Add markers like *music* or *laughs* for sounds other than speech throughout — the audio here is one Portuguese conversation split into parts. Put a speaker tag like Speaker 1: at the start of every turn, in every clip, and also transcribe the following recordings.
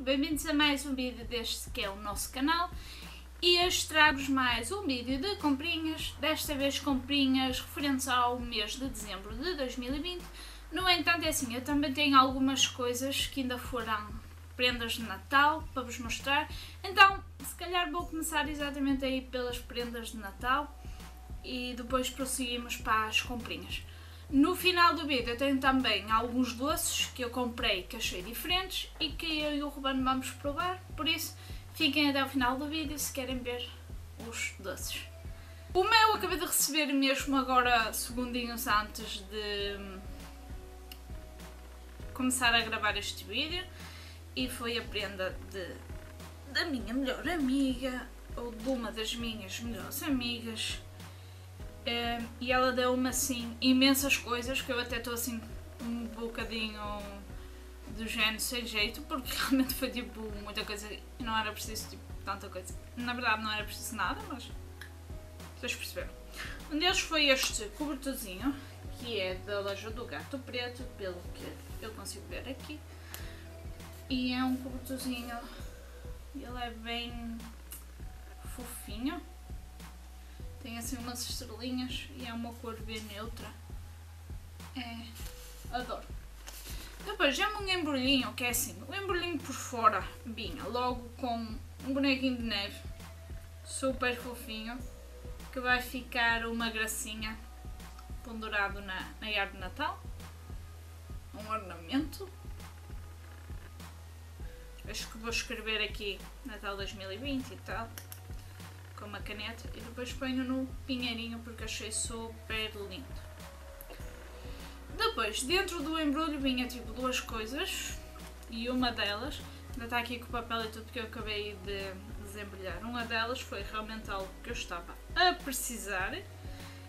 Speaker 1: bem-vindos a mais um vídeo deste que é o nosso canal. E hoje trago-vos mais um vídeo de comprinhas, desta vez comprinhas referentes ao mês de dezembro de 2020 no entanto é assim, eu também tenho algumas coisas que ainda foram prendas de Natal para vos mostrar. Então se calhar vou começar exatamente aí pelas prendas de Natal e depois prosseguimos para as comprinhas no final do vídeo eu tenho também alguns doces que eu comprei que achei diferentes e que eu e o Ruben vamos provar, por isso fiquem até o final do vídeo se querem ver os doces. O meu acabei de receber mesmo agora segundinhos antes de começar a gravar este vídeo e foi a prenda de, da minha melhor amiga ou de uma das minhas melhores amigas Uh, e ela deu-me assim imensas coisas que eu até estou assim um bocadinho do género sem jeito, porque *laughs* realmente foi tipo muita coisa e não era preciso tipo, tanta coisa. Na verdade não era preciso nada, mas vocês perceberam. Um deles foi este cobertorzinho, que é da loja do Gato Preto, pelo que eu consigo ver aqui. E é um cobertorzinho, ele é bem fofinho tem assim umas estrelinhas e é uma cor bem neutra. É, adoro. Depois já um embrulhinho que é assim, o embrulhinho por fora vinha logo com um bonequinho de neve super fofinho que vai ficar uma gracinha pendurado na, na árvore de Natal. Um ornamento. Acho que vou escrever aqui Natal 2020 e tal uma caneta e depois ponho no pinheirinho porque achei super lindo. Depois, dentro do embrulho vinha tipo duas coisas e uma delas, ainda está aqui com o papel e tudo porque eu acabei de desembrulhar, uma delas foi realmente algo que eu estava a precisar.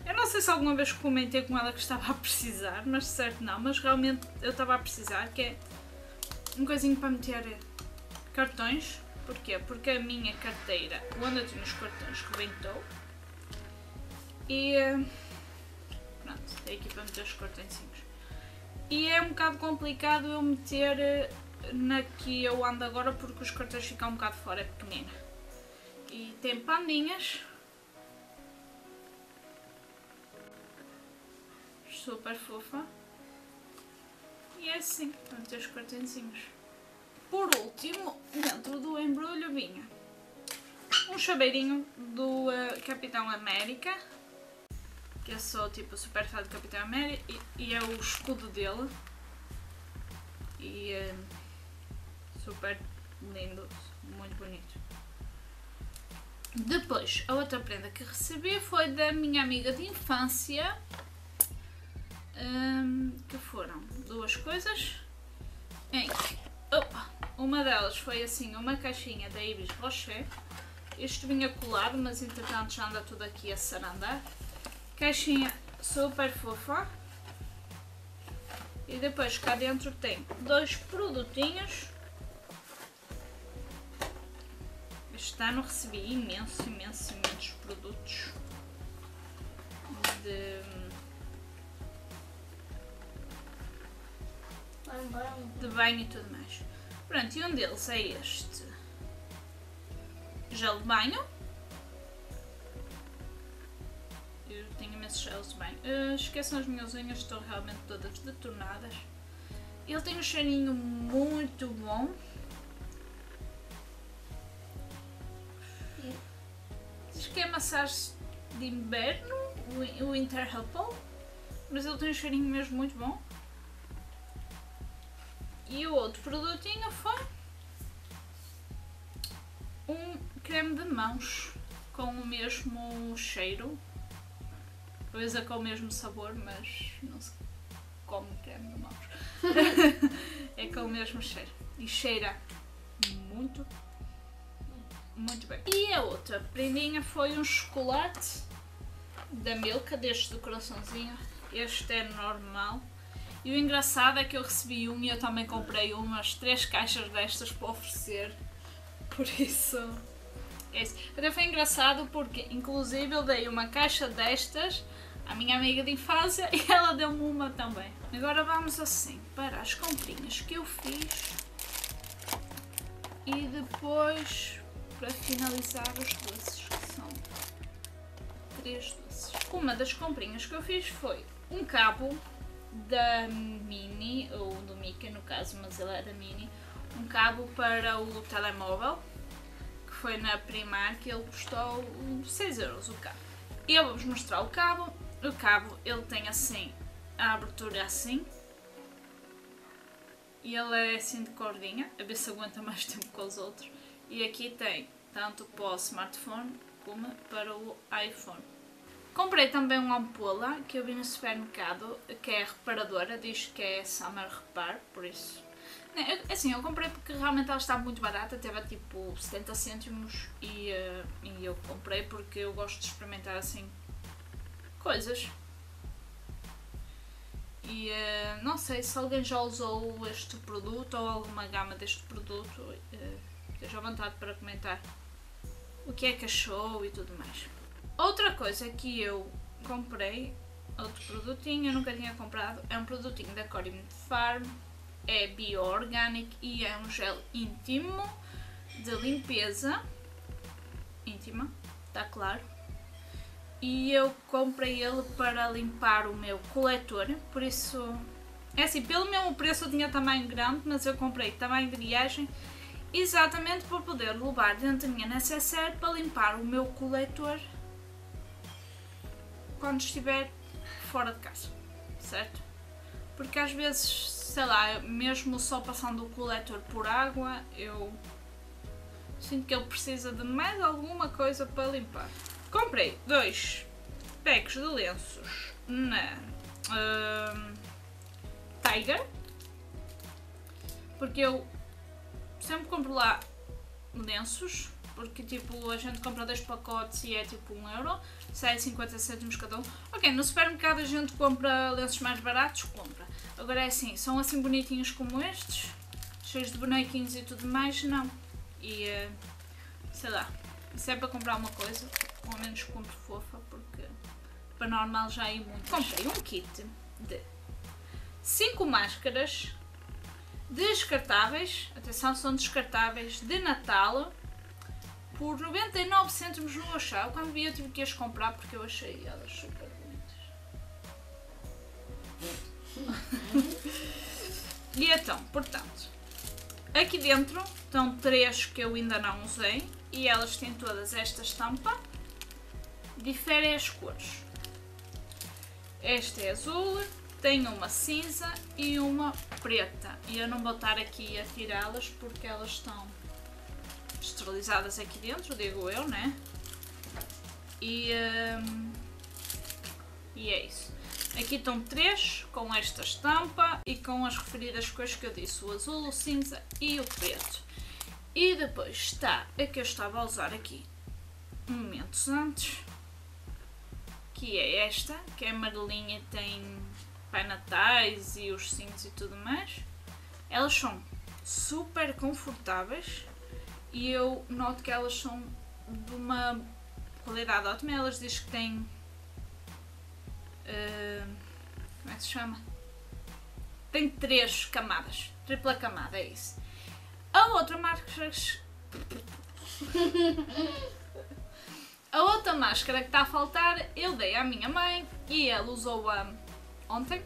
Speaker 1: Eu não sei se alguma vez comentei com ela que estava a precisar, mas certo não, mas realmente eu estava a precisar, que é um coisinho para meter cartões Porquê? Porque a minha carteira, onde eu tinha os cartões, rebentou. E pronto, tem aqui para meter os cartões. E é um bocado complicado eu meter eh, na que eu ando agora porque os cartões ficam um bocado fora, é pequenina. E tem pandinhas. Super fofa. E é assim, para meter os cartõezinhos. Por último, dentro do embrulho vinha um chaveirinho do uh, Capitão América, que eu sou tipo super fã do Capitão América e, e, é o escudo dele. E uh, super lindo, muito bonito. Depois, a outra prenda que recebi foi da minha amiga de infância, um, que foram duas coisas. Em, opa, uma delas foi assim, uma caixinha da Ibis Rocher. Isto vinha colado, mas entretanto já anda tudo aqui a sarandar. Caixinha super fofa. E depois cá dentro tem dois produtinhos. Este ano recebi imenso, imenso, imensos produtos de, de banho e tudo mais. Pronto, e um deles é este gel de banho. Eu tenho imensos gels de banho. Uh, esqueçam as minhas unhas, estão realmente todas detonadas. Ele tem um cheirinho muito bom. Diz que é massagem de inverno, o Winter Hupple, mas ele tem um cheirinho mesmo muito bom. E o outro produtinho foi um creme de mãos com o mesmo cheiro. Talvez é com o mesmo sabor, mas não se come creme de mãos. *laughs* é com o mesmo cheiro. E cheira muito, muito bem. E a outra prendinha foi um chocolate da Milka, deste do coraçãozinho. Este é normal. E o engraçado é que eu recebi um e eu também comprei umas três caixas destas para oferecer. *laughs* Por isso. É isso. Até foi engraçado porque, inclusive, eu dei uma caixa destas à minha amiga de infância *laughs* e ela deu-me uma também. Agora vamos assim para as comprinhas que eu fiz E depois, para finalizar, os doces, que são três doces. Uma das comprinhas que eu fiz foi um cabo da Mini, ou do Mickey no caso, mas ele é da Mini, um cabo para o telemóvel, que foi na Primark, ele custou 6 euros o cabo. Eu vou-vos mostrar o cabo. O cabo, ele tem assim, a abertura assim, e ele é assim de cordinha, a ver se aguenta mais *laughs* tempo que os outros. E aqui tem tanto para o smartphone como para o iPhone. Comprei também uma ampola que eu vi no supermercado, que é reparadora, diz que é Summer Repar, por isso. É, assim, eu comprei porque realmente ela estava muito barata, teve tipo 70 cêntimos e, uh, e eu comprei porque eu gosto de experimentar assim coisas. E uh, não sei se alguém já usou este produto ou alguma gama deste produto, uh, esteja à vontade para comentar o que é que achou e tudo mais. Outra coisa que eu comprei, outro produtinho, eu nunca tinha comprado, é um produtinho da Corim Farm, é bio-organic e é um gel íntimo de limpeza. Íntima, está claro. E eu comprei ele para limpar o meu coletor, por isso, é assim, pelo mesmo preço eu tinha tamanho grande, mas eu comprei tamanho de viagem exatamente para poder levar dentro da minha necessaire para limpar o meu coletor quando estiver fora de casa, certo? Porque às vezes, sei lá, mesmo só passando o coletor por água, eu sinto que ele precisa de mais alguma coisa para limpar. Comprei dois packs de lenços na uh, Tiger, porque eu sempre compro lá lenços porque tipo a gente compra dois pacotes e é tipo 1 um euro, sai 50 cêntimos cada um. Ok, no supermercado a gente compra lenços mais baratos, compra. Agora é assim, são assim bonitinhos como estes, cheios de bonequinhos e tudo mais, não. E uh, sei lá, se é para comprar uma coisa, ao menos compro fofa, porque para normal já é muito. Comprei um kit de 5 máscaras descartáveis, atenção, são descartáveis de Natal por 99 cêntimos no Auchan. Quando vi eu tive que as comprar porque eu achei elas super bonitas. e então, portanto, aqui dentro estão três que eu ainda não usei e elas têm todas esta estampa. Diferem as cores. Esta é azul, tem uma cinza e uma preta. E eu não vou estar aqui a tirá-las porque elas estão esterilizadas aqui dentro, digo eu, né? E, um, e é isso. Aqui estão três com esta estampa e com as referidas cores que eu disse, o azul, o cinza e o preto. E depois está a que eu estava a usar aqui momentos antes, que é esta, que é amarelinha e tem pai natais e os cintos e tudo mais. Elas são super confortáveis e eu noto que elas são de uma qualidade ótima. Elas dizem que têm. Uh, como é que se chama? Tem três camadas. Tripla camada, é isso. A outra máscara. *laughs* a outra máscara que está a faltar, eu dei à minha mãe e ela usou-a ontem,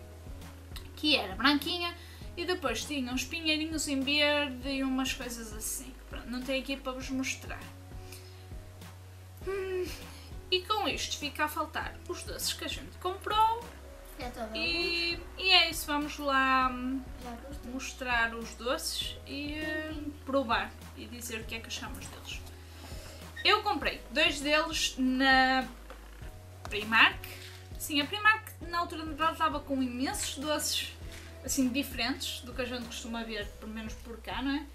Speaker 1: que era branquinha e depois tinha uns pinheirinhos em verde e umas coisas assim. Pronto, não tenho aqui para vos mostrar. Hum, e com isto fica a faltar os doces que a gente comprou. E, e é isso, vamos lá mostrar os doces e uh, provar e dizer o que é que achamos deles. Eu comprei dois deles na Primark. Sim, a Primark na altura estava com imensos doces assim diferentes do que a gente costuma ver, pelo menos por cá, não é?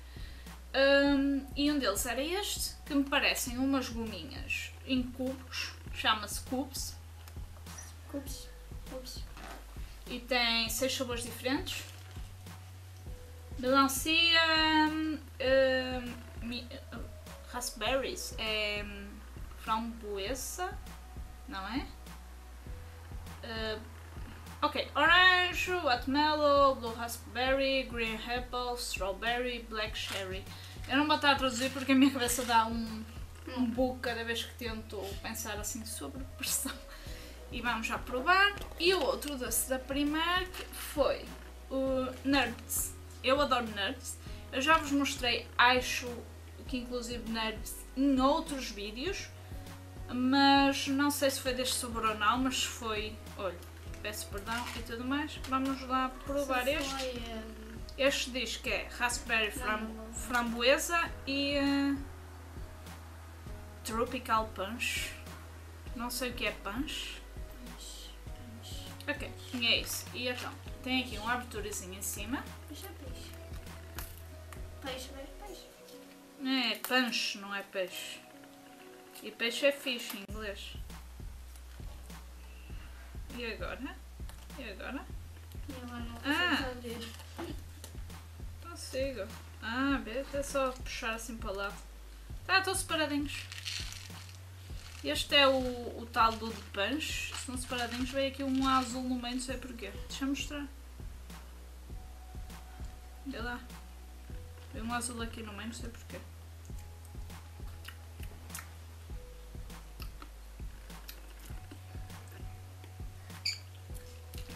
Speaker 1: Um, e um deles era este, que me parecem umas gominhas em cubos, chama-se Cubes.
Speaker 2: Cubes. Cubes.
Speaker 1: E tem seis sabores diferentes. Melancia, um, um, raspberries, é framboesa, não é? Uh, ok, orange, watermelon, blue raspberry, green apple, strawberry, black cherry. Eu não vou estar a traduzir porque a minha cabeça dá um, um bug cada vez que tento pensar assim sobre pressão. E vamos já provar. E o outro doce da Primark foi o Nerds. Eu adoro Nerds. Eu já vos mostrei, acho que inclusive Nerds, em outros vídeos. Mas não sei se foi deste sabor ou não, mas foi. Olha, peço perdão e tudo mais. Vamos lá provar
Speaker 2: Só
Speaker 1: este.
Speaker 2: foi, eh,
Speaker 1: Este diz que é raspberry fram- framboesa e eh, tropical punch. Não sei o que é punch. Ok, e é isso. E então, tem aqui uma aberturazinha em cima.
Speaker 2: Peixe é peixe. Peixe, peixe, peixe.
Speaker 1: É punch, não é peixe. E peixe é fish em inglês. E agora? E agora?
Speaker 2: E agora não
Speaker 1: Ah.
Speaker 2: fazer.
Speaker 1: Consigo. Ah, vê, é só puxar assim para lá. Tá, estão separadinhos. Este é o, o tal do de punch. São separadinhos. Veio aqui um azul no meio, não sei porquê. Deixa eu mostrar. Vê lá. Veio um azul aqui no meio, não sei porquê.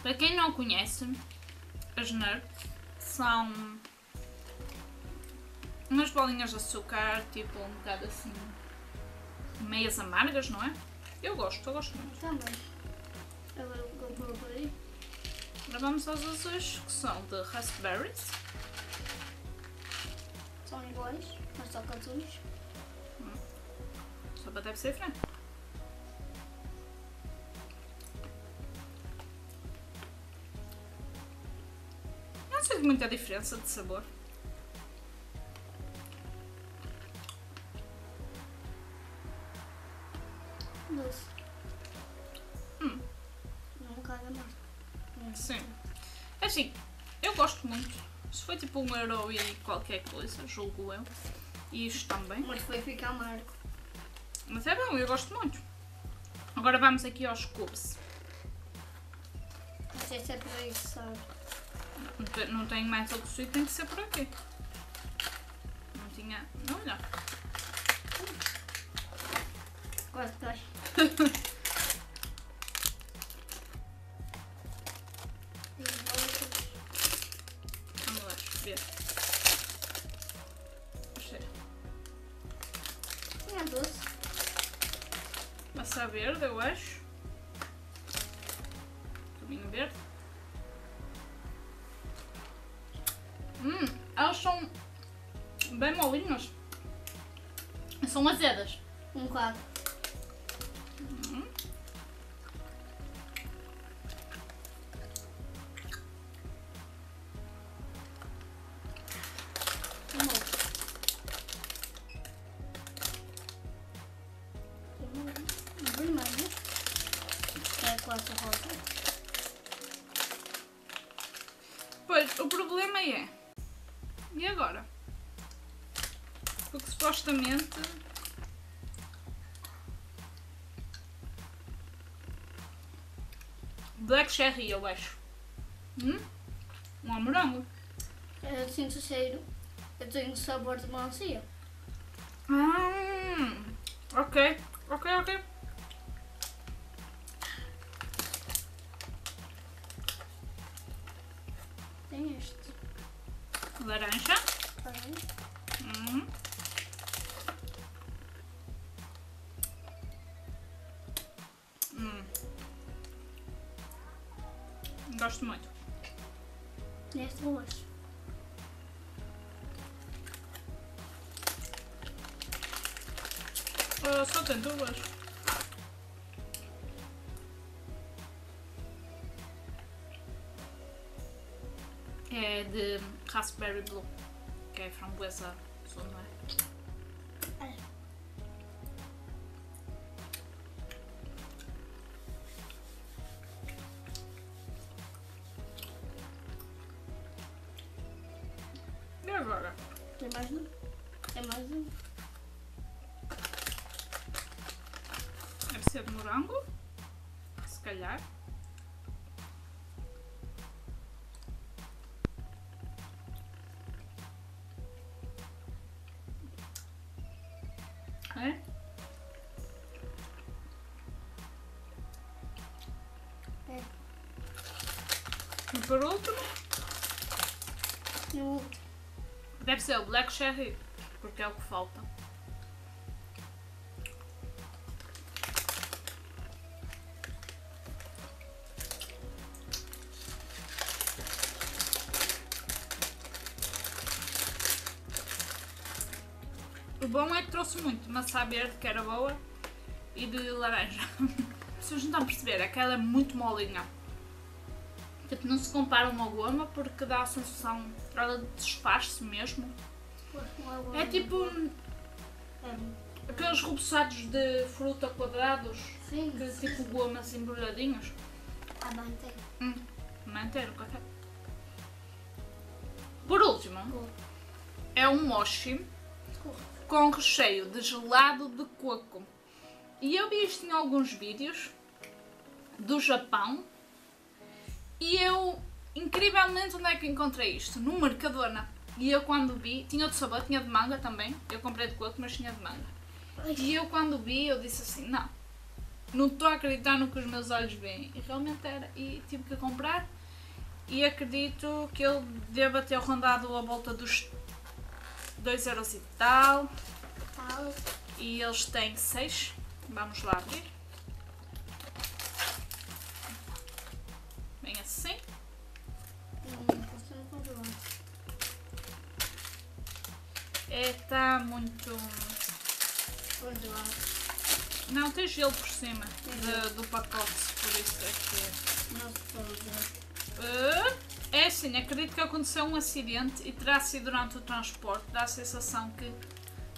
Speaker 1: Para quem não conhece, as nerds são umas bolinhas de açúcar, tipo um bocado assim, meias amargas, não é? Eu gosto, eu gosto muito.
Speaker 2: Também. Agora o que eu procurei.
Speaker 1: Agora vamos aos azuis, que são de raspberries.
Speaker 2: São iguais, mas só que azuis.
Speaker 1: Só para deve ser diferente. Sinto muita diferença de sabor.
Speaker 2: Doce.
Speaker 1: Hum.
Speaker 2: Não caga mais.
Speaker 1: Sim. É assim, eu gosto muito. Se foi tipo um euro e qualquer coisa, julgo eu. E isto também.
Speaker 2: Mas foi ficar amargo.
Speaker 1: Mas é bom, eu gosto muito. Agora vamos aqui aos cubes.
Speaker 2: Não sei se é aí que sabe.
Speaker 1: Não te- Não tenho mais outro sítio, tem que ser por aqui. Não tinha. Não, olha.
Speaker 2: Quase cai.
Speaker 1: Vamos lá, ver. Cheira.
Speaker 2: É doce.
Speaker 1: Verde, eu acho. O problema é. E agora? Porque supostamente. Black Cherry, eu acho. Hum? Um morango.
Speaker 2: Eu sinto o cheiro. Eu tenho sabor de melancia.
Speaker 1: Ah, ok, ok, ok.
Speaker 2: Tem este.
Speaker 1: Laranja.
Speaker 2: Também.
Speaker 1: Hum. Hum. Gosto muito.
Speaker 2: Neste roxo.
Speaker 1: Ah, só tem duas. É de Raspberry Blue, que é framboesa azul, não é? Por último,
Speaker 2: No,
Speaker 1: deve ser o Black Cherry, porque é o que falta. O bom é que trouxe muito maçã verde, que era boa, e de laranja. *laughs* Vocês não estão a perceber, é que ela é muito molinha. Tipo, não se compara uma goma porque dá a sensação, ela desfaz-se mesmo. É tipo aqueles reboçados de fruta quadrados,
Speaker 2: sim,
Speaker 1: que tipo gomas embrulhadinhos.
Speaker 2: A manteiga.
Speaker 1: Hum, manteiga, café. Por último, é um mochi com recheio de gelado de coco. E eu vi isto em alguns vídeos do Japão e eu, incrivelmente, onde é que encontrei isto? No Mercadona. E eu quando vi, tinha outro sabor, tinha de manga também. Eu comprei de coco, mas tinha de manga. E eu quando vi, eu disse assim, não, não estou a acreditar no que os meus olhos veem. E realmente era. E tive que comprar. E acredito que ele deva ter rondado a volta dos 2 euros e. Tal. E eles têm 6. Vamos lá abrir. É, tá muito.
Speaker 2: Congelado.
Speaker 1: Não, tem gelo por cima de- do pacote, por isso é que.
Speaker 2: Não sei.
Speaker 1: Ah, É assim, acredito que aconteceu um acidente e terá sido durante o transporte. Dá a sensação que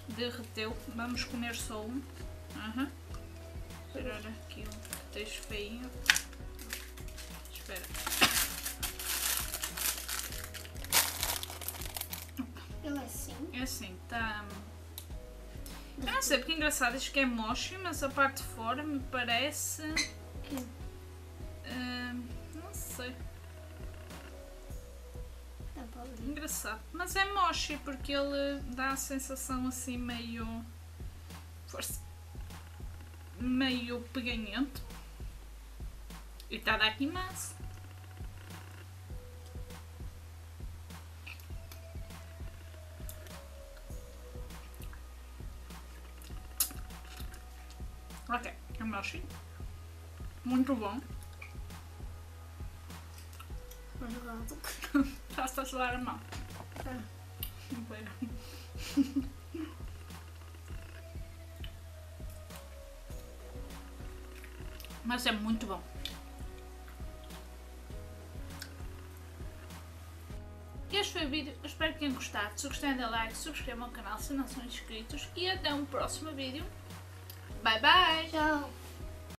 Speaker 1: derreteu. Vamos comer só um. Aham. Tirar aqui um que tens feinho. Espera.
Speaker 2: É assim.
Speaker 1: Tá. Eu não sei porque é engraçado, isto que é mochi, mas a parte de fora me parece. Ah, não sei.
Speaker 2: abrir.
Speaker 1: Engraçado. Mas é mochi porque ele dá a sensação assim meio. Força. meio peganhento. E está a dar aqui massa. Ok, é mochi. Muito bom. Está *laughs* a suar a mão. Não pega. *laughs* Mas é muito bom. Este foi o vídeo, espero que tenham gostado. Se gostarem, dê like, subscrevam o canal se não são inscritos e até um próximo vídeo. Bye bye!
Speaker 2: Tchau.